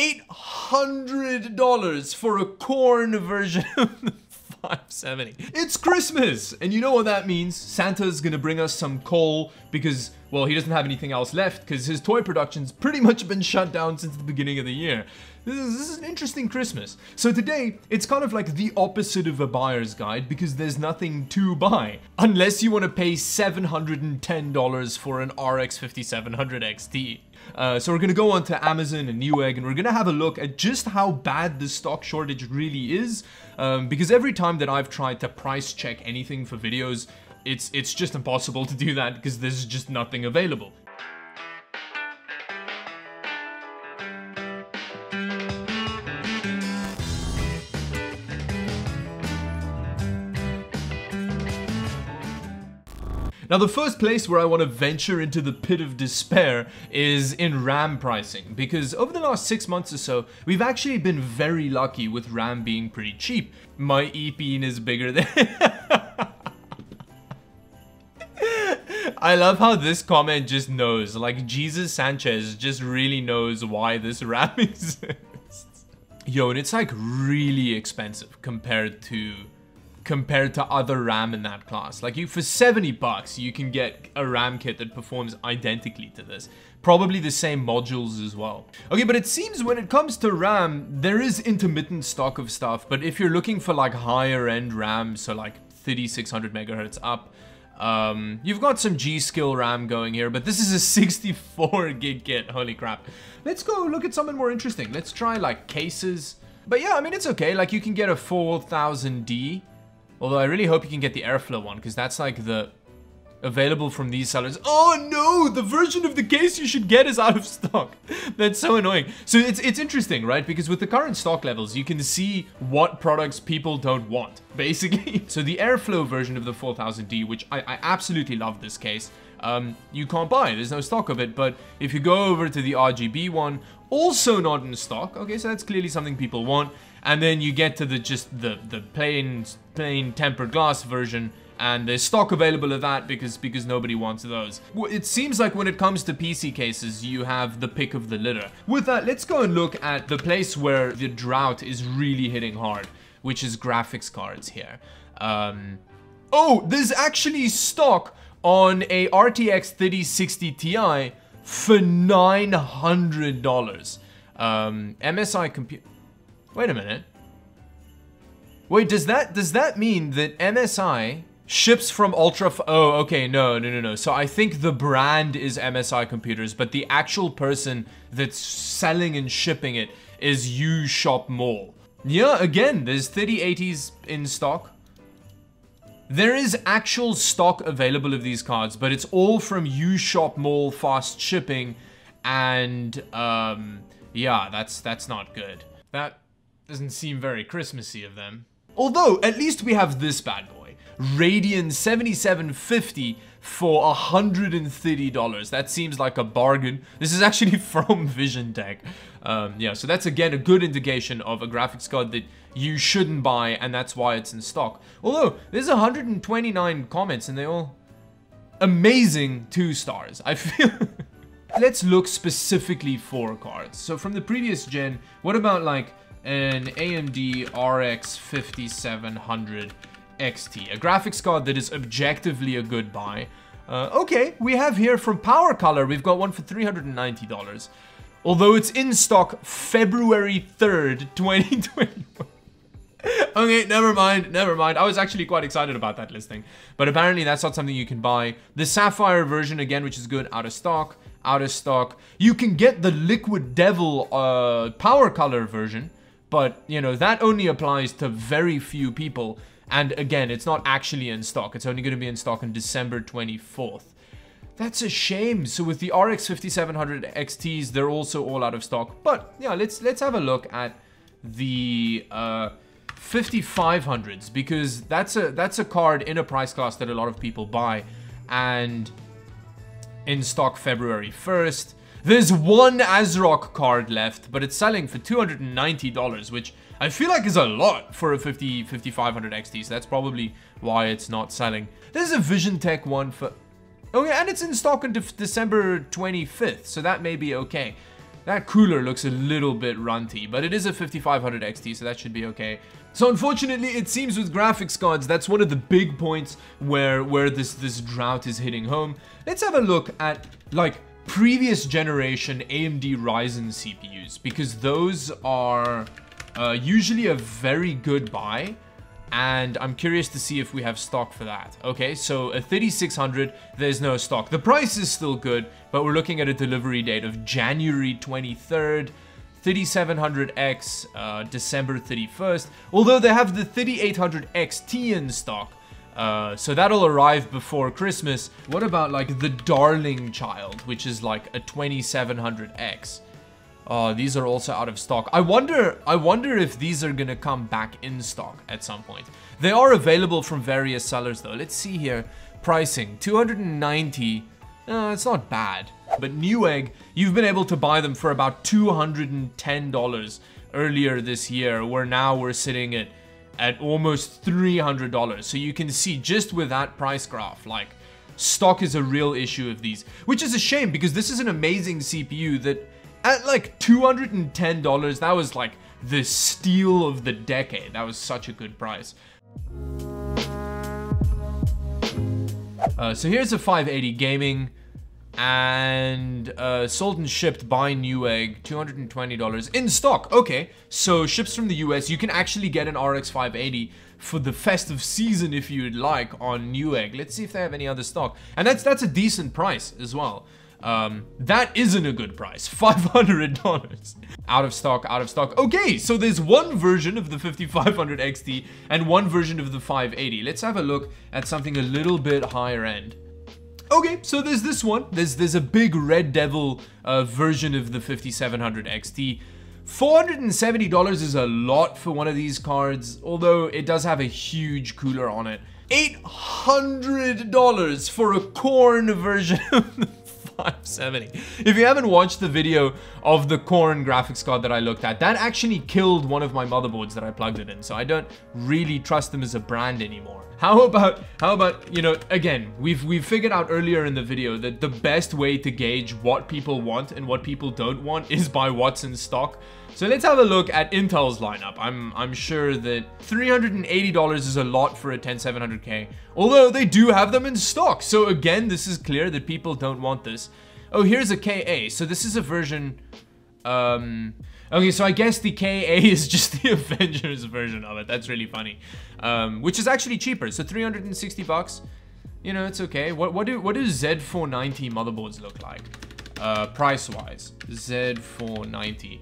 $800 for a corn version of the 570. It's Christmas! And you know what that means. Santa's gonna bring us some coal because, well, he doesn't have anything else left because his toy production's pretty much been shut down since the beginning of the year. This is, an interesting Christmas. So today, it's kind of like the opposite of a buyer's guide because there's nothing to buy. Unless you want to pay $710 for an RX 5700 XT. Uh, so we're gonna go on to Amazon and Newegg and we're gonna have a look at just how bad the stock shortage really is. Um, because every time that I've tried to price check anything for videos, it's it's just impossible to do that because there's just nothing available. Now the first place where I want to venture into the pit of despair is in RAM pricing, because over the last six months or so, we've actually been very lucky with RAM being pretty cheap. My EPN is bigger than... I love how this comment just knows, like Jesus Sanchez just really knows why this RAM exists. Yo, and it's like really expensive compared to compared to other RAM in that class. Like you, for 70 bucks, you can get a RAM kit that performs identically to this. Probably the same modules as well. Okay, but it seems when it comes to RAM, there is intermittent stock of stuff, but if you're looking for like higher end RAM, so like 3600 megahertz up, um, you've got some G.Skill RAM going here, but this is a 64 gig kit, holy crap. Let's go look at something more interesting. Let's try like cases. But yeah, I mean, it's okay. Like you can get a 4000D Although I really hope you can get the airflow one, because that's like the available from these sellers. Oh no, the version of the case you should get is out of stock. That's so annoying. So it's it's interesting, right? Because with the current stock levels, you can see what products people don't want, basically. so the airflow version of the 4000D, which I, I absolutely love this case, um, you can't buy. There's no stock of it. But if you go over to the RGB one, also not in stock. Okay, so that's clearly something people want and then you get to the just the the plain plain tempered glass version and there's stock available of that because because nobody wants those. It seems like when it comes to PC cases, you have the pick of the litter. With that, let's go and look at the place where the drought is really hitting hard, which is graphics cards here. Um, oh, there's actually stock on a RTX 3060 Ti for $900. Um, MSI compute. Wait a minute. Wait, does that does that mean that MSI ships from Ultra? oh, okay, no, no, no, no. So I think the brand is MSI Computers, but the actual person that's selling and shipping it is U Shop Mall. Yeah, again, there's 3080s in stock. There is actual stock available of these cards, but it's all from U Shop Mall fast shipping, and um, yeah, that's that's not good. That doesn't seem very Christmassy of them. Although, at least we have this bad boy. Radeon 7750 for $130. That seems like a bargain. This is actually from VisionTek. Um, yeah, so that's again a good indication of a graphics card that you shouldn't buy and that's why it's in stock. Although, there's 129 comments and they all... Amazing two stars. I feel... Let's look specifically for cards. So from the previous gen, what about like an AMD RX 5700 XT, a graphics card that is objectively a good buy. Uh, okay, we have here from PowerColor, we've got one for $390. Although it's in stock February 3rd, 2021. okay, never mind, never mind. I was actually quite excited about that listing. But apparently that's not something you can buy. The Sapphire version, again, which is good, out of stock, out of stock. You can get the Liquid Devil uh, PowerColor version, but, you know, that only applies to very few people. And again, it's not actually in stock. It's only going to be in stock on December 24th. That's a shame. So with the RX 5700 XTs, they're also all out of stock. But yeah, let's let's have a look at the uh, 5500s because that's a that's a card in a price class that a lot of people buy and in stock February 1st. There's one ASRock card left, but it's selling for $290, which I feel like is a lot for a 50 5500 XT, so that's probably why it's not selling. There's a VisionTek one for... Oh yeah, and it's in stock on December 25th, so that may be okay. that cooler looks a little bit runty, but it is a 5500 XT, so that should be okay. So unfortunately, it seems with graphics cards, that's one of the big points where where this this drought is hitting home. Let's have a look at like previous generation AMD Ryzen CPUs because those are uh, usually a very good buy and I'm curious to see if we have stock for that. Okay, so a 3600, there's no stock. The price is still good, but we're looking at a delivery date of January 23rd, 3700X, uh, December 31st, although they have the 3800 XT in stock. Uh, so that'll arrive before Christmas. What about like the Darling Child, which is like a 2700X? Oh, these are also out of stock. I wonder, I wonder if these are gonna come back in stock at some point. They are available from various sellers though. Let's see here. Pricing, 290. Uh, it's not bad. But Newegg, you've been able to buy them for about $210 earlier this year, where now we're sitting at, at almost $300. So you can see just with that price graph, like, stock is a real issue of these. Which is a shame, because this is an amazing CPU that at like $210, that was like the steal of the decade. That was such a good price. Uh, so here's a 580 gaming and uh, sold and shipped by Newegg, $220 in stock. Okay, so ships from the US. You can actually get an RX 580 for the festive season if you'd like on Newegg. Let's see if they have any other stock. And that's that's a decent price as well. Um, that isn't a good price. $500. out of stock, out of stock. Okay, so there's one version of the 5500 XT and one version of the 580. Let's have a look at something a little bit higher end. Okay, so there's this one. There's there's a big Red Devil uh, version of the 5700 XT. $470 is a lot for one of these cards, although it does have a huge cooler on it. $800 for a corn version 570. If you haven't watched the video of the Corn graphics card that I looked at, that actually killed one of my motherboards that I plugged it in, so I don't really trust them as a brand anymore. How about, how about, you know, again, we've, we've figured out earlier in the video that the best way to gauge what people want and what people don't want is by what's in stock. So let's have a look at Intel's lineup. I'm I'm sure that $380 is a lot for a 10700K, although they do have them in stock. So again, this is clear that people don't want this. Oh, here's a KA. So this is a version um Okay, so I guess the KA is just the Avengers version of it. That's really funny. Um, which is actually cheaper. So 360 bucks. You know, it's okay. What what do what do Z490 motherboards look like? Uh, price wise. Z490.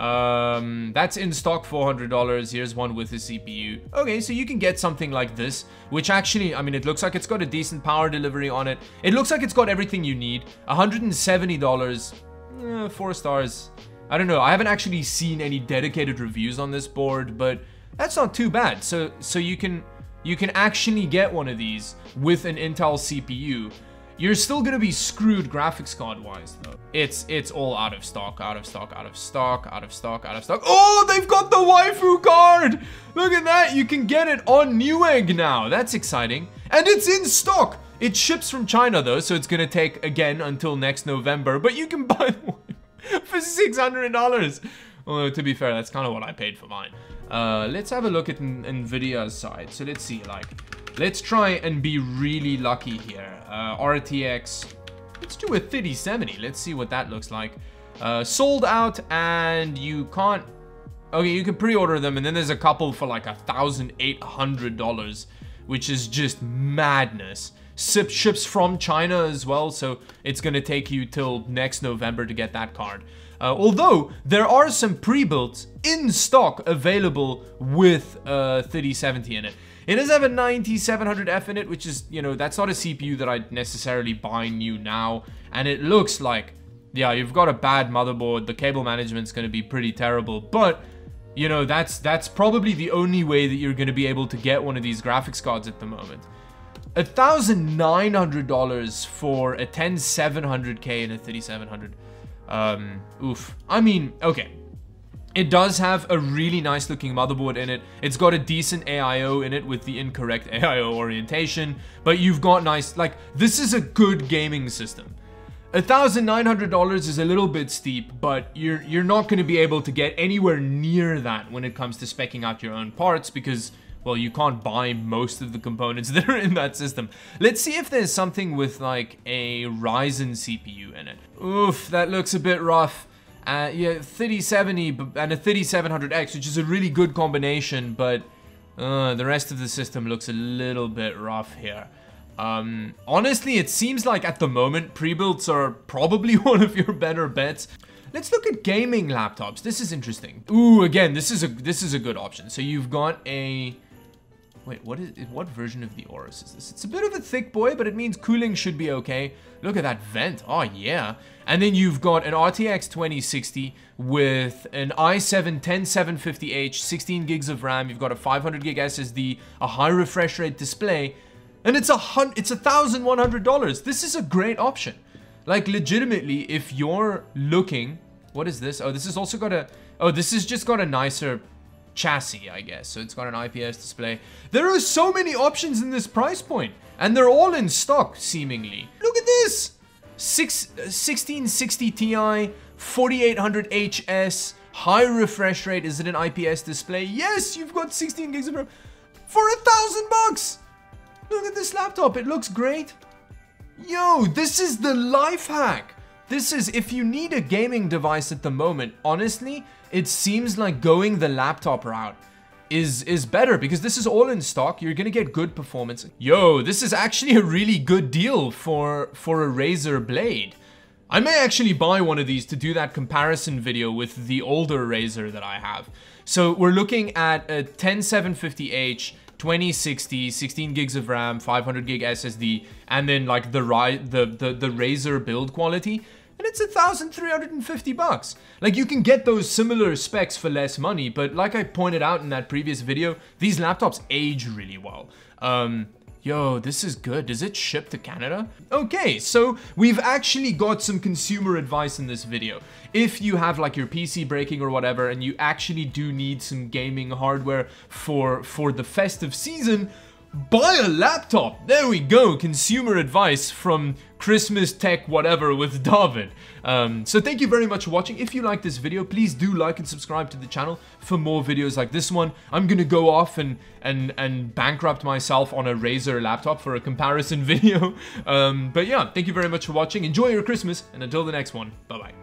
Um, that's in stock $400. Here's one with a CPU. Okay, so you can get something like this, which actually, I mean, it looks like it's got a decent power delivery on it. It looks like it's got everything you need. $170, eh, four stars. I don't know. I haven't actually seen any dedicated reviews on this board, but that's not too bad. So, so you can, you can actually get one of these with an Intel CPU you're still gonna be screwed graphics card wise though. It's it's all out of stock, out of stock, out of stock, out of stock, out of stock. Oh, they've got the waifu card! Look at that, you can get it on Newegg now. That's exciting. And it's in stock! It ships from China though, so it's gonna take again until next November, but you can buy one for $600. Although to be fair, that's kind of what I paid for mine. Uh, let's have a look at NVIDIA's side. So let's see, like, let's try and be really lucky here. Uh, RTX, let's do a 3070. Let's see what that looks like. Uh, sold out and you can't, okay, you can pre-order them and then there's a couple for like a $1,800, which is just madness. Sip ships from China as well, so it's gonna take you till next November to get that card. Uh, although there are some pre-builds in stock available with uh, 3070 in it. It does have a 9700F in it, which is, you know, that's not a CPU that I'd necessarily buy new now. And it looks like, yeah, you've got a bad motherboard. The cable management's going to be pretty terrible. But, you know, that's that's probably the only way that you're going to be able to get one of these graphics cards at the moment. $1,900 for a 10700K and a 3700. Um, oof. I mean, okay. It does have a really nice looking motherboard in it. It's got a decent AIO in it with the incorrect AIO orientation, but you've got nice, like, this is a good gaming system. $1,900 is a little bit steep, but you're you're not going to be able to get anywhere near that when it comes to specking out your own parts because well, you can't buy most of the components that are in that system. Let's see if there's something with like a Ryzen CPU in it. Oof, that looks a bit rough. Uh, yeah, 3070 and a 3700X, which is a really good combination, but uh, the rest of the system looks a little bit rough here. Um, honestly, it seems like at the moment, pre-builds are probably one of your better bets. Let's look at gaming laptops. This is interesting. Ooh, again, this is a this is a good option. So you've got a Wait, what is what version of the Aorus is this? It's a bit of a thick boy, but it means cooling should be okay. Look at that vent. Oh, yeah. And then you've got an RTX 2060 with an i7 10750H, 16 gigs of RAM. You've got a 500 gig SSD, a high refresh rate display, and it's a it's a thousand one hundred dollars. This is a great option. Like legitimately, if you're looking, what is this? Oh, this has also got a. Oh, this has just got a nicer chassis, I guess. So it's got an IPS display. There are so many options in this price point, and they're all in stock, seemingly. Look at this! Six, 1660 uh, Ti, 4800 HS, high refresh rate. Is it an IPS display? Yes, you've got 16 gigs of RAM for a thousand bucks. Look at this laptop. It looks great. Yo, this is the life hack. This is, if you need a gaming device at the moment, honestly, it seems like going the laptop route is is better because this is all in stock. You're gonna get good performance. Yo, this is actually a really good deal for for a Razer Blade. I may actually buy one of these to do that comparison video with the older Razer that I have. So we're looking at a 10750H, 2060, 16 gigs of RAM, 500 gig SSD, and then like the the the, the Razer build quality and it's a thousand three hundred and fifty bucks. Like you can get those similar specs for less money, but like I pointed out in that previous video, these laptops age really well. Um, Yo, this is good. Does it ship to Canada? Okay, so we've actually got some consumer advice in this video. If you have like your PC breaking or whatever and you actually do need some gaming hardware for for the festive season, buy a laptop. There we go. Consumer advice from Christmas tech whatever with Dawid. Um, so thank you very much for watching. If you like this video, please do like and subscribe to the channel for more videos like this one. I'm gonna go off and and and bankrupt myself on a Razer laptop for a comparison video. Um, but yeah, thank you very much for watching. Enjoy your Christmas, and until the next one, bye bye.